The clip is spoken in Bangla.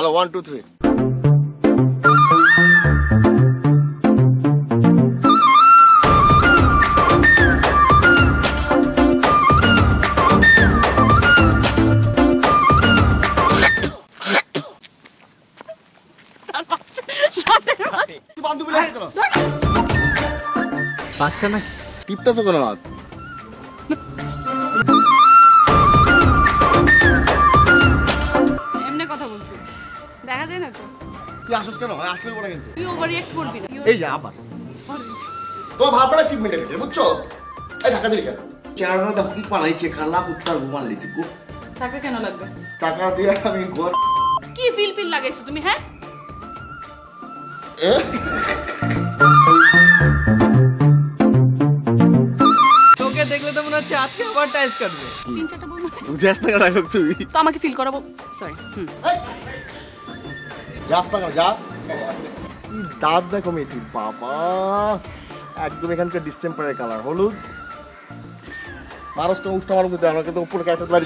হ্যালো ওয়ান টু থ্রি বাচ্চা না টিপটাছো কেন হাত? তুই আসিস কেন? আসলে পরে কিন্তু। তুই ওভার রিয়েক্ট করবি না। এই যে আবার। সরি তোমার ভাবনা চিপমেন্টের ভিতরে বুঝছ? এই ধাক্কা দিলি কেন? চেহারাটা দেখো কি পালাইছে খালা কুত্তার ঘুমান লিচি গো। টাকা কেন লাগবে? টাকা দিয়ে আমি ঘর কি ফিল ফিল লাগাইছো তুমি হ্যাঁ? তোকে দেখলে তো মনে হচ্ছে আজকে আবার টাইস কাটবে। তিন চারটা ডায়লগ তুই তো আমাকে ফিল করাবো। সরি হুম। এই! যাস না যা দাঁত দেখো মেয়েটি, বাবা। একদম এখানকার ডিস্টেম্পারের কালার হলুদ। মানুষ তো উষ্টা মানুষ আমাকে কিন্তু উপরে ক্যারেক্টার বাড়ি